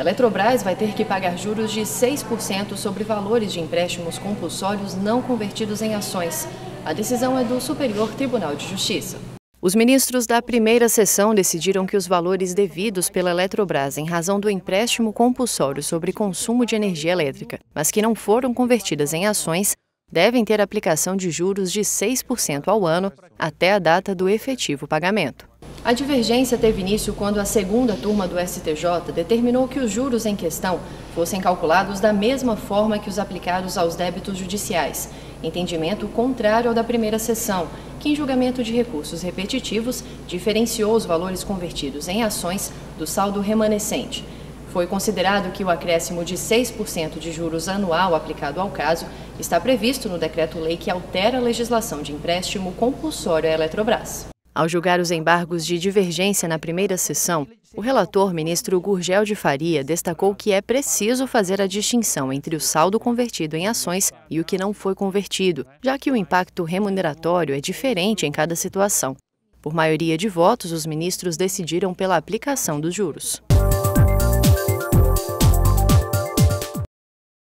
Eletrobras vai ter que pagar juros de 6% sobre valores de empréstimos compulsórios não convertidos em ações. A decisão é do Superior Tribunal de Justiça. Os ministros da primeira sessão decidiram que os valores devidos pela Eletrobras em razão do empréstimo compulsório sobre consumo de energia elétrica, mas que não foram convertidas em ações, devem ter aplicação de juros de 6% ao ano até a data do efetivo pagamento. A divergência teve início quando a segunda turma do STJ determinou que os juros em questão fossem calculados da mesma forma que os aplicados aos débitos judiciais, entendimento contrário ao da primeira sessão, que, em julgamento de recursos repetitivos, diferenciou os valores convertidos em ações do saldo remanescente. Foi considerado que o acréscimo de 6% de juros anual aplicado ao caso está previsto no decreto-lei que altera a legislação de empréstimo compulsório à Eletrobras. Ao julgar os embargos de divergência na primeira sessão, o relator, ministro Gurgel de Faria, destacou que é preciso fazer a distinção entre o saldo convertido em ações e o que não foi convertido, já que o impacto remuneratório é diferente em cada situação. Por maioria de votos, os ministros decidiram pela aplicação dos juros.